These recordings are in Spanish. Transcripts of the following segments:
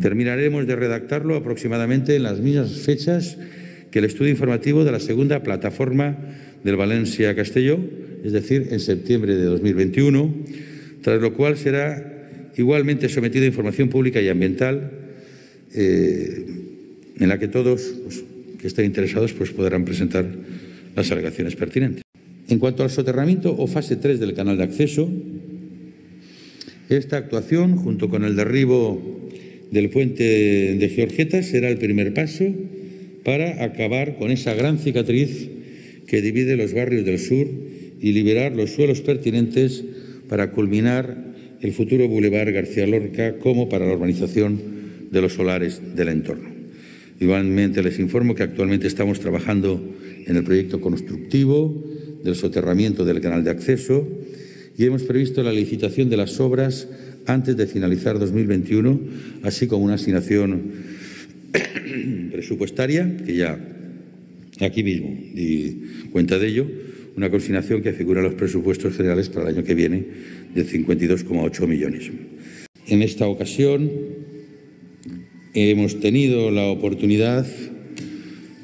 Terminaremos de redactarlo aproximadamente en las mismas fechas que el estudio informativo de la segunda plataforma del Valencia Castelló, es decir, en septiembre de 2021, tras lo cual será igualmente sometido a información pública y ambiental eh, en la que todos pues, que estén interesados pues, podrán presentar las alegaciones pertinentes. En cuanto al soterramiento o fase 3 del canal de acceso, esta actuación, junto con el derribo del puente de Georgeta, será el primer paso para acabar con esa gran cicatriz que divide los barrios del sur y liberar los suelos pertinentes para culminar el futuro Boulevard García Lorca como para la urbanización de los solares del entorno. Igualmente les informo que actualmente estamos trabajando en el proyecto constructivo del soterramiento del canal de acceso y hemos previsto la licitación de las obras antes de finalizar 2021, así como una asignación presupuestaria, que ya aquí mismo di cuenta de ello, una consignación que figura en los presupuestos generales para el año que viene de 52,8 millones. En esta ocasión hemos tenido la oportunidad,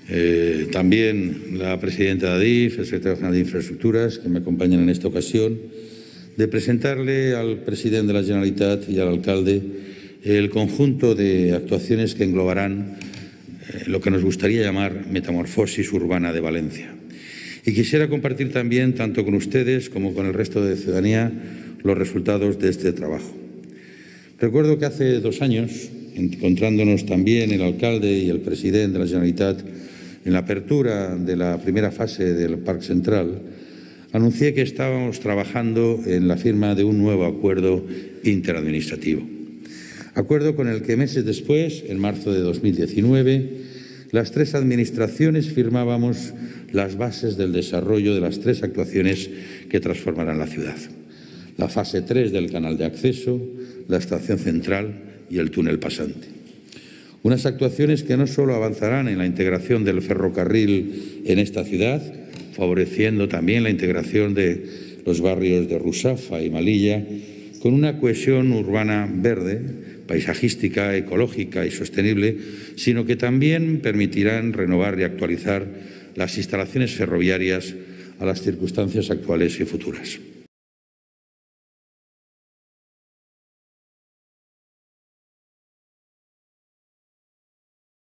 eh, también la presidenta de ADIF, el secretario general de Infraestructuras, que me acompañan en esta ocasión, de presentarle al presidente de la Generalitat y al alcalde el conjunto de actuaciones que englobarán eh, lo que nos gustaría llamar metamorfosis urbana de Valencia. Y quisiera compartir también, tanto con ustedes como con el resto de ciudadanía, los resultados de este trabajo. Recuerdo que hace dos años, encontrándonos también el alcalde y el presidente de la Generalitat en la apertura de la primera fase del Parque Central, anuncié que estábamos trabajando en la firma de un nuevo acuerdo interadministrativo. Acuerdo con el que meses después, en marzo de 2019, las tres administraciones firmábamos las bases del desarrollo de las tres actuaciones que transformarán la ciudad. La fase 3 del canal de acceso, la estación central y el túnel pasante. Unas actuaciones que no solo avanzarán en la integración del ferrocarril en esta ciudad, favoreciendo también la integración de los barrios de Rusafa y Malilla, con una cohesión urbana verde, paisajística, ecológica y sostenible, sino que también permitirán renovar y actualizar las instalaciones ferroviarias a las circunstancias actuales y futuras.